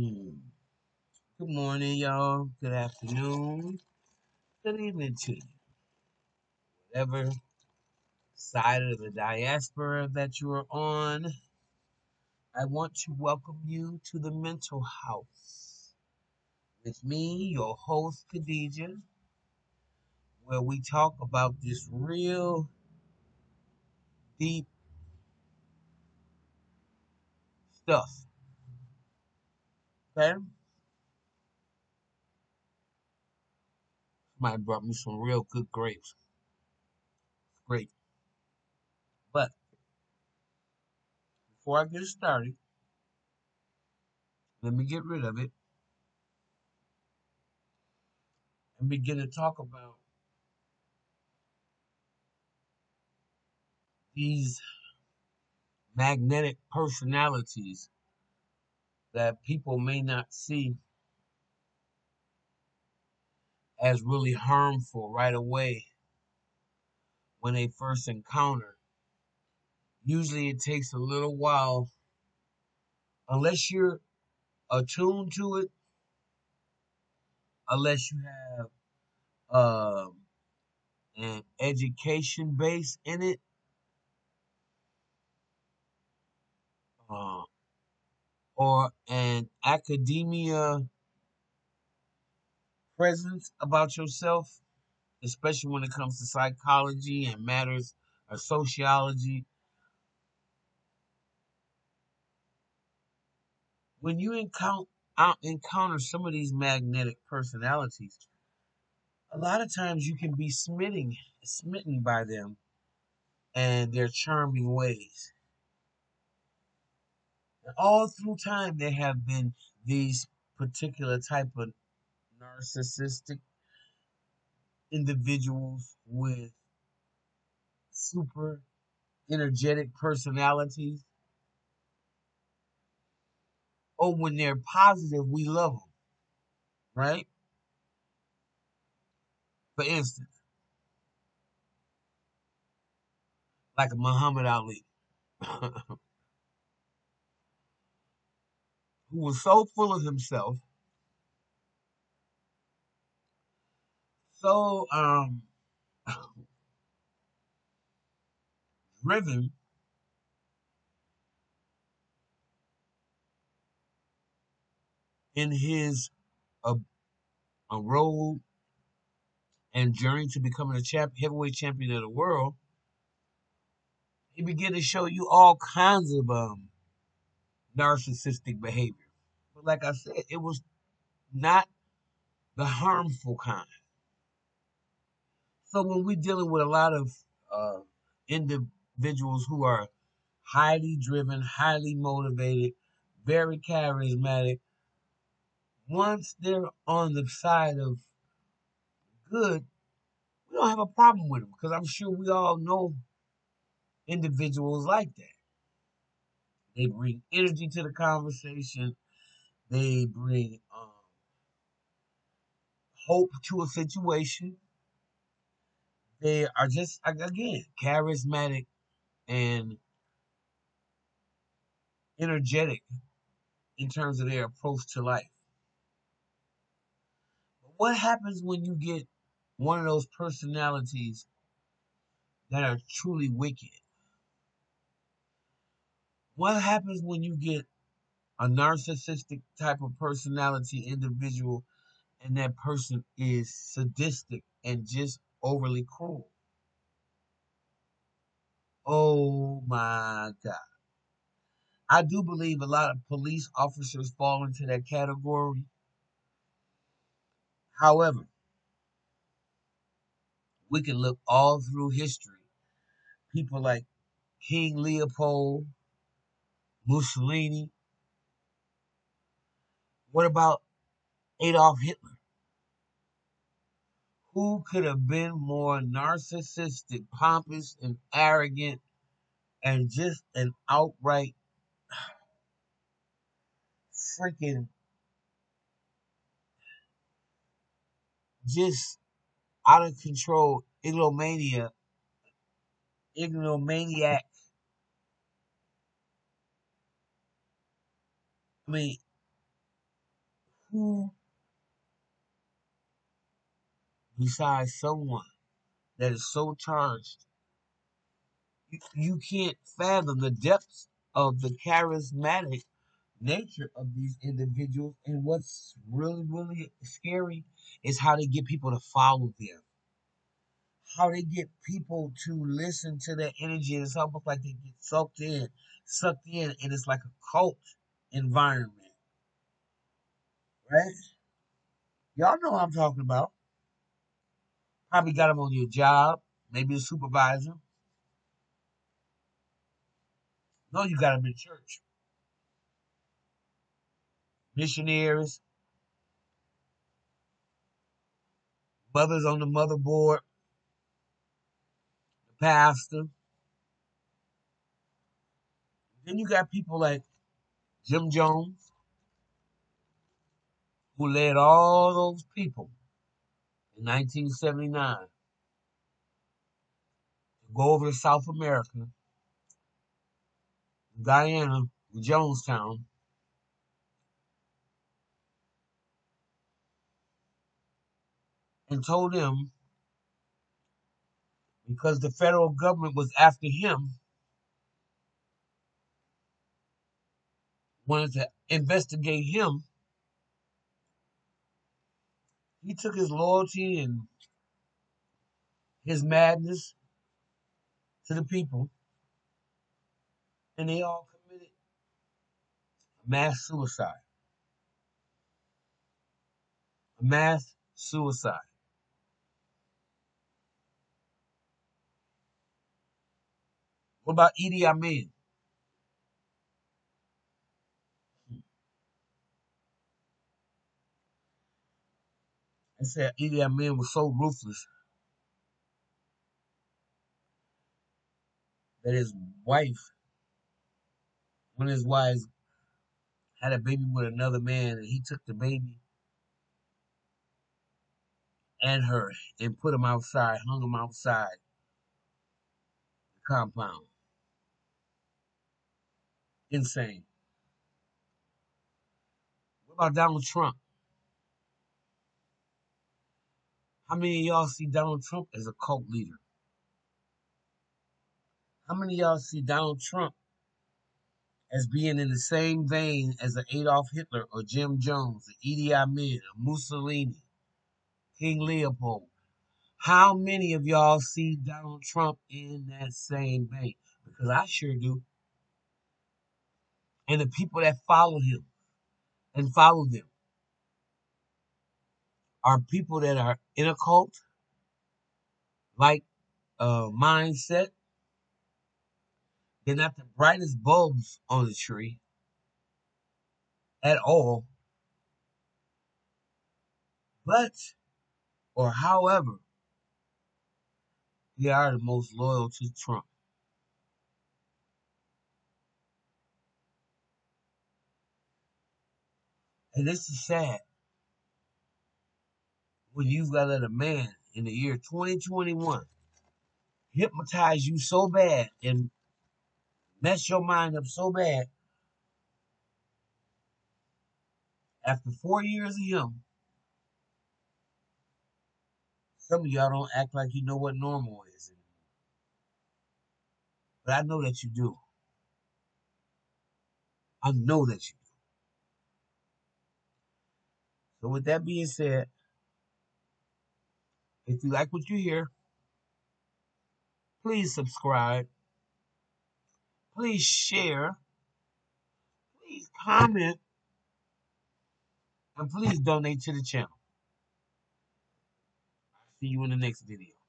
Hmm. Good morning, y'all. Good afternoon. Good evening to you. Whatever side of the diaspora that you are on, I want to welcome you to the mental house with me, your host, Khadijah, where we talk about this real deep stuff. Okay? Somebody brought me some real good grapes. Great. But before I get started, let me get rid of it and begin to talk about these magnetic personalities that people may not see as really harmful right away when they first encounter. Usually it takes a little while, unless you're attuned to it, unless you have um, an education base in it, uh, or an academia presence about yourself, especially when it comes to psychology and matters of sociology. When you encounter encounter some of these magnetic personalities, a lot of times you can be smitten smitten by them and their charming ways. All through time, there have been these particular type of narcissistic individuals with super energetic personalities. Oh, when they're positive, we love them, right? For instance, like a Muhammad Ali, who was so full of himself, so um driven in his uh, a road and journey to becoming a champ, heavyweight champion of the world, he began to show you all kinds of um, narcissistic behavior. But like I said, it was not the harmful kind. So when we're dealing with a lot of uh, individuals who are highly driven, highly motivated, very charismatic, once they're on the side of good, we don't have a problem with them because I'm sure we all know individuals like that. They bring energy to the conversation. They bring um, hope to a situation. They are just again charismatic and energetic in terms of their approach to life. But what happens when you get one of those personalities that are truly wicked? What happens when you get a narcissistic type of personality individual and that person is sadistic and just overly cruel? Oh my God. I do believe a lot of police officers fall into that category. However, we can look all through history. People like King Leopold, Mussolini. What about Adolf Hitler? Who could have been more narcissistic, pompous, and arrogant, and just an outright freaking just out of control egomania, egomaniac. I mean, Who besides someone that is so charged, you, you can't fathom the depths of the charismatic nature of these individuals. And what's really, really scary is how they get people to follow them. How they get people to listen to their energy. It's almost like they get sucked in, sucked in, and it's like a cult environment. Right? Y'all know what I'm talking about. Probably got them on your job, maybe a supervisor. No, you got them in church. Missionaries, mothers on the motherboard, the pastor. Then you got people like Jim Jones, who led all those people in 1979 to go over to South America, Guyana, Jonestown, and told him because the federal government was after him, wanted to investigate him. He took his loyalty and his madness to the people, and they all committed mass suicide. Mass suicide. What about Idi Amin? I said Idi Amin was so ruthless that his wife, of his wives, had a baby with another man, and he took the baby and her and put him outside, hung him outside the compound. Insane. What about Donald Trump? How many of y'all see Donald Trump as a cult leader? How many of y'all see Donald Trump as being in the same vein as an Adolf Hitler or Jim Jones, or Idi Amin, or Mussolini, King Leopold? How many of y'all see Donald Trump in that same vein? Because I sure do. And the people that follow him and follow them are people that are in a cult, like uh, mindset. They're not the brightest bulbs on the tree at all. But, or however, they are the most loyal to Trump. And this is sad. When you've got to let a man in the year 2021 hypnotize you so bad and mess your mind up so bad. After four years of him, some of y'all don't act like you know what normal is. But I know that you do. I know that you do. So with that being said, if you like what you hear, please subscribe. Please share. Please comment. And please donate to the channel. See you in the next video.